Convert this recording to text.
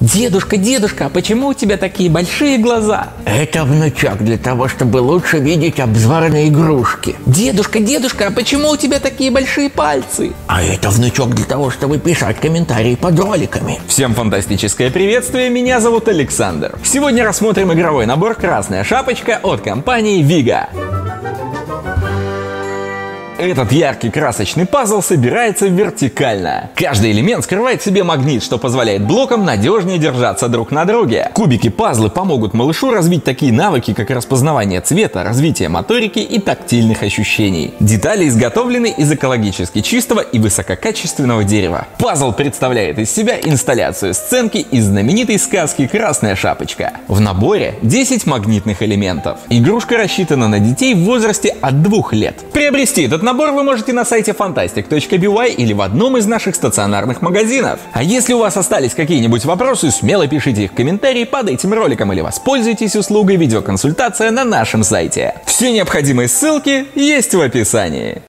Дедушка, дедушка, а почему у тебя такие большие глаза? Это внучок для того, чтобы лучше видеть обзорные игрушки. Дедушка, дедушка, а почему у тебя такие большие пальцы? А это внучок для того, чтобы писать комментарии под роликами. Всем фантастическое приветствие, меня зовут Александр. Сегодня рассмотрим игровой набор «Красная шапочка» от компании Viga. Этот яркий красочный пазл собирается вертикально. Каждый элемент скрывает в себе магнит, что позволяет блокам надежнее держаться друг на друге. Кубики-пазлы помогут малышу развить такие навыки, как распознавание цвета, развитие моторики и тактильных ощущений. Детали изготовлены из экологически чистого и высококачественного дерева. Пазл представляет из себя инсталляцию сценки из знаменитой сказки «Красная шапочка». В наборе 10 магнитных элементов. Игрушка рассчитана на детей в возрасте от 2 лет. Приобрести этот набор вы можете на сайте fantastic.by или в одном из наших стационарных магазинов. А если у вас остались какие-нибудь вопросы, смело пишите их в комментарии под этим роликом или воспользуйтесь услугой видеоконсультация на нашем сайте. Все необходимые ссылки есть в описании.